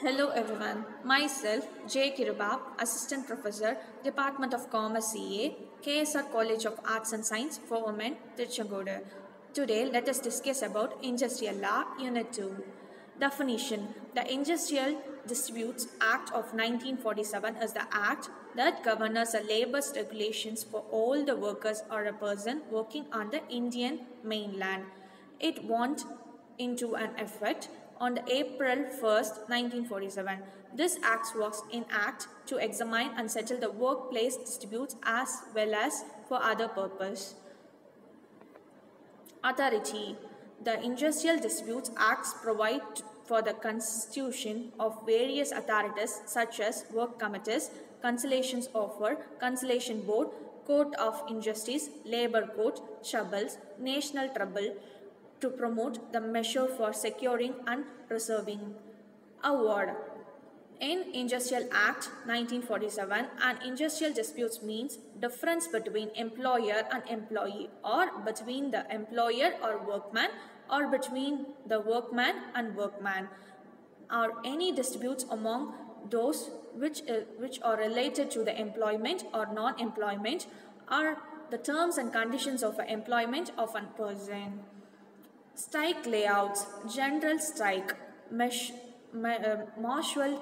Hello everyone, myself J. Kiruba, Assistant Professor, Department of Commerce CA, KSR College of Arts and Science for Women, Tiruchengodu. Today let us discuss about Industrial Law, Unit 2. Definition The Industrial Disputes Act of 1947 is the act that governs the labor's regulations for all the workers or a person working on the Indian mainland. It went into an effect on April 1st, 1947. This act was enacted to examine and settle the workplace disputes as well as for other purpose. Authority The Industrial Disputes Acts provide for the constitution of various authorities such as work committees, conciliations offer, conciliation board, court of injustice, labor court, tribunals, national tribunal, to promote the measure for securing and preserving. Award in Industrial Act 1947, an industrial dispute means difference between employer and employee or between the employer or workman or between the workman and workman or any disputes among those which, uh, which are related to the employment or non-employment or the terms and conditions of employment of a person. Strike layouts, general strike, mesh, me, uh, martial